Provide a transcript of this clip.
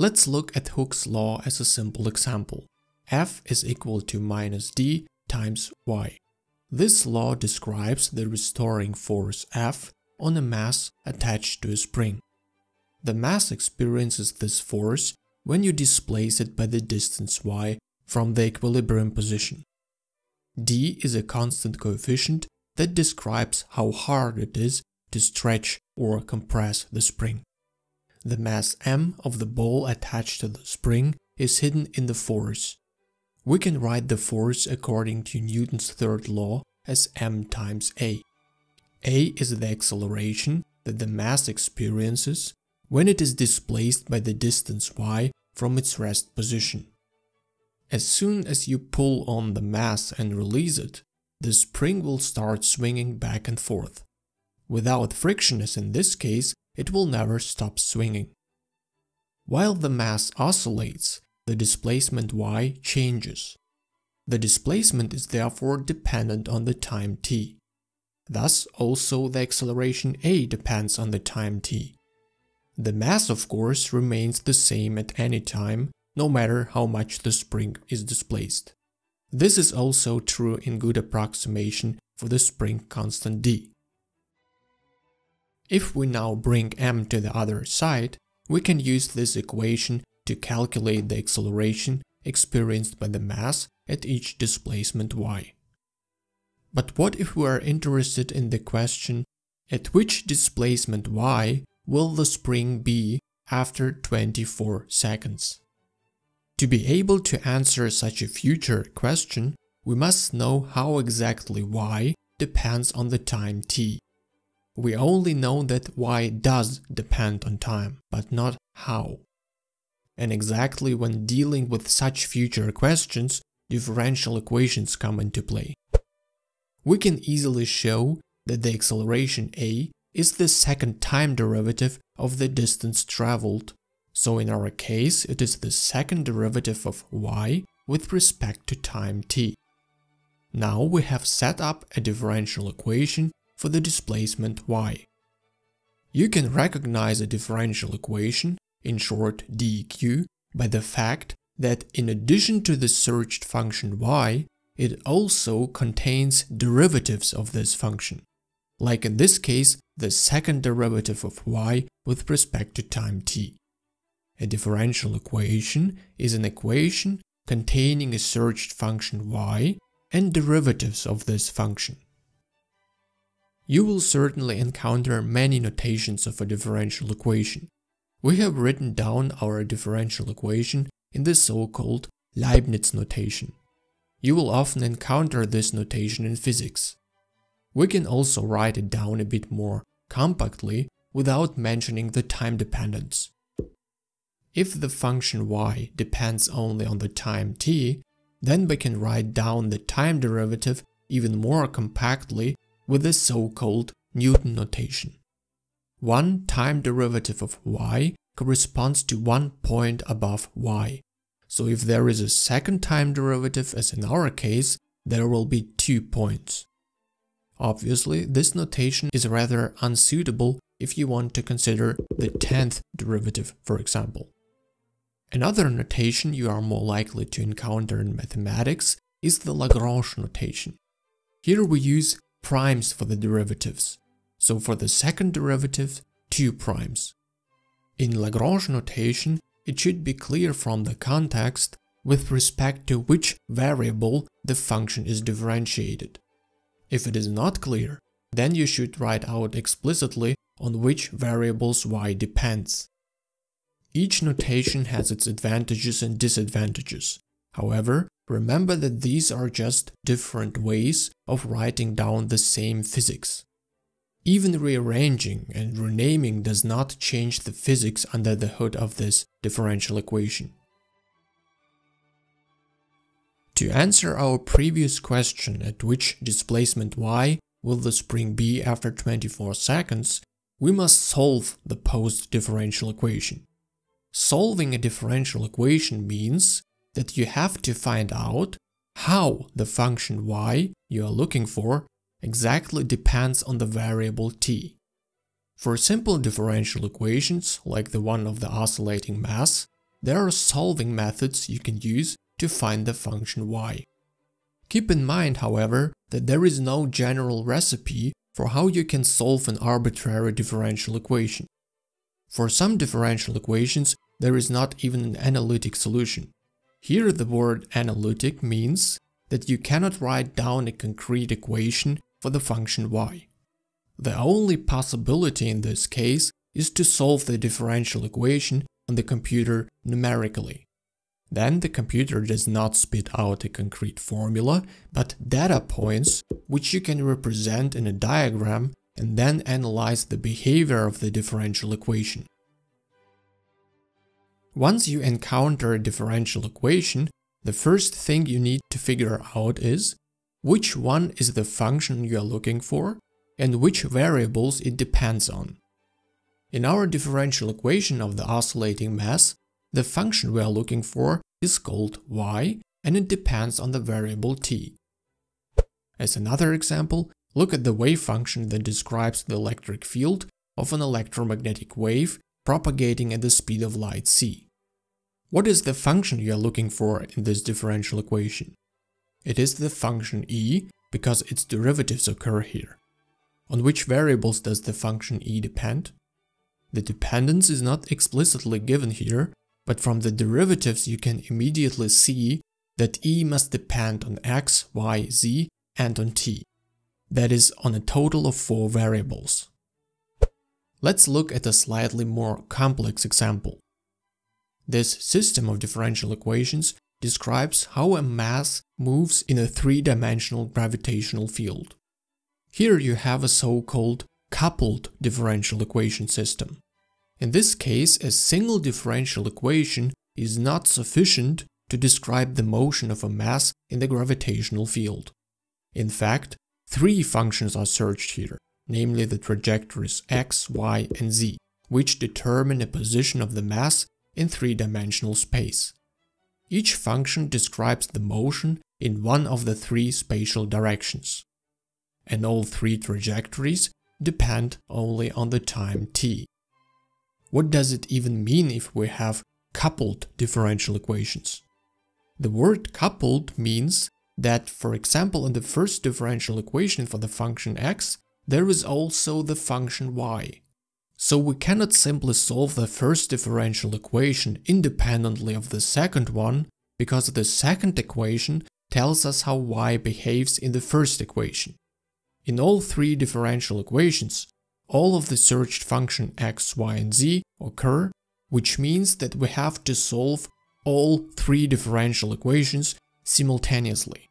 Let's look at Hooke's law as a simple example. F is equal to minus d times y. This law describes the restoring force F on a mass attached to a spring. The mass experiences this force when you displace it by the distance y from the equilibrium position. d is a constant coefficient that describes how hard it is to stretch or compress the spring. The mass m of the ball attached to the spring is hidden in the force, we can write the force according to Newton's third law as m times a. a is the acceleration that the mass experiences when it is displaced by the distance y from its rest position. As soon as you pull on the mass and release it, the spring will start swinging back and forth. Without friction as in this case, it will never stop swinging. While the mass oscillates, the displacement y changes. The displacement is therefore dependent on the time t. Thus, also the acceleration a depends on the time t. The mass, of course, remains the same at any time, no matter how much the spring is displaced. This is also true in good approximation for the spring constant d. If we now bring m to the other side, we can use this equation to calculate the acceleration experienced by the mass at each displacement y. But what if we are interested in the question at which displacement y will the spring be after 24 seconds? To be able to answer such a future question, we must know how exactly y depends on the time t. We only know that y does depend on time, but not how and exactly when dealing with such future questions, differential equations come into play. We can easily show that the acceleration a is the second time derivative of the distance traveled, so in our case it is the second derivative of y with respect to time t. Now we have set up a differential equation for the displacement y. You can recognize a differential equation in short dq, by the fact that in addition to the searched function y, it also contains derivatives of this function, like in this case the second derivative of y with respect to time t. A differential equation is an equation containing a searched function y and derivatives of this function. You will certainly encounter many notations of a differential equation, we have written down our differential equation in the so-called Leibniz notation. You will often encounter this notation in physics. We can also write it down a bit more compactly without mentioning the time dependence. If the function y depends only on the time t, then we can write down the time derivative even more compactly with the so-called Newton notation. One time derivative of y corresponds to one point above y. So if there is a second time derivative as in our case, there will be two points. Obviously, this notation is rather unsuitable if you want to consider the 10th derivative, for example. Another notation you are more likely to encounter in mathematics is the Lagrange notation. Here we use primes for the derivatives. So for the second derivative, 2 primes. In Lagrange notation, it should be clear from the context with respect to which variable the function is differentiated. If it is not clear, then you should write out explicitly on which variables y depends. Each notation has its advantages and disadvantages. However, remember that these are just different ways of writing down the same physics. Even rearranging and renaming does not change the physics under the hood of this differential equation. To answer our previous question at which displacement y will the spring be after 24 seconds, we must solve the post-differential equation. Solving a differential equation means that you have to find out how the function y you are looking for exactly depends on the variable t. For simple differential equations, like the one of the oscillating mass, there are solving methods you can use to find the function y. Keep in mind, however, that there is no general recipe for how you can solve an arbitrary differential equation. For some differential equations, there is not even an analytic solution. Here the word analytic means that you cannot write down a concrete equation for the function y. The only possibility in this case is to solve the differential equation on the computer numerically. Then the computer does not spit out a concrete formula, but data points which you can represent in a diagram and then analyze the behavior of the differential equation. Once you encounter a differential equation, the first thing you need to figure out is which one is the function you are looking for and which variables it depends on. In our differential equation of the oscillating mass, the function we are looking for is called y and it depends on the variable t. As another example, look at the wave function that describes the electric field of an electromagnetic wave propagating at the speed of light c. What is the function you are looking for in this differential equation? It is the function e because its derivatives occur here. On which variables does the function e depend? The dependence is not explicitly given here, but from the derivatives you can immediately see that e must depend on x, y, z and on t. That is, on a total of four variables. Let's look at a slightly more complex example. This system of differential equations describes how a mass moves in a three-dimensional gravitational field. Here you have a so-called coupled differential equation system. In this case, a single differential equation is not sufficient to describe the motion of a mass in the gravitational field. In fact, three functions are searched here, namely the trajectories x, y, and z, which determine a position of the mass in three-dimensional space. Each function describes the motion in one of the three spatial directions. And all three trajectories depend only on the time t. What does it even mean if we have coupled differential equations? The word coupled means that, for example, in the first differential equation for the function x, there is also the function y. So we cannot simply solve the first differential equation independently of the second one, because the second equation tells us how y behaves in the first equation. In all three differential equations, all of the searched function x, y and z occur, which means that we have to solve all three differential equations simultaneously.